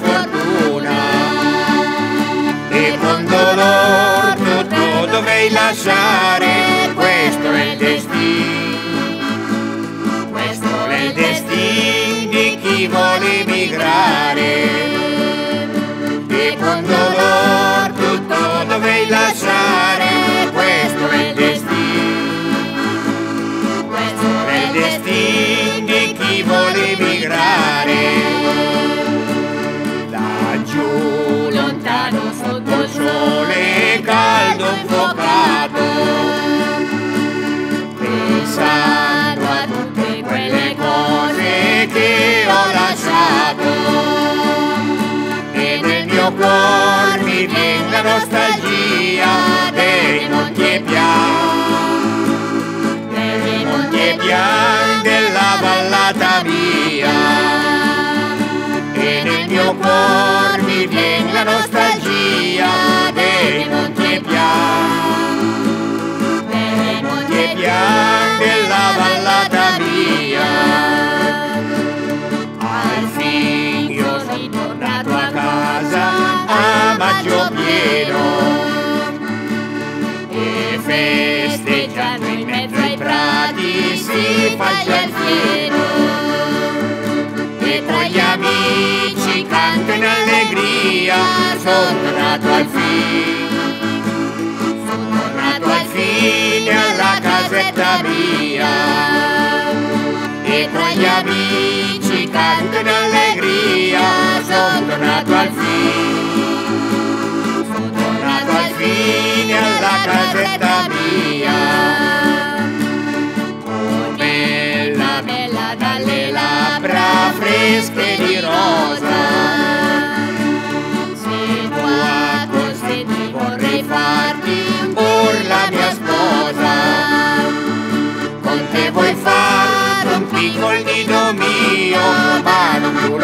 fortuna. E con dolore tutto dovrei lasciare. Questo è il destino. Questo è il destino di chi vuole emigrare. E con dolore tutto dovrei lasciare. Questo è il destino. Questo è il destino di chi vuole emigrare cuore mi viene la nostalgia dei monti e pian dei monti e pian della vallata mia. E nel mio cuore mi viene la nostalgia dei monti e pian dei monti e pian si falla el cielo, que trae a mí y en alegría, son al fin, son al fin a la caseta mía, que trae a mí y en alegría, son al fin. Labbra fresche di rosa se tu acconsenti vorrei farti pur la mia con te vuoi mio ma non più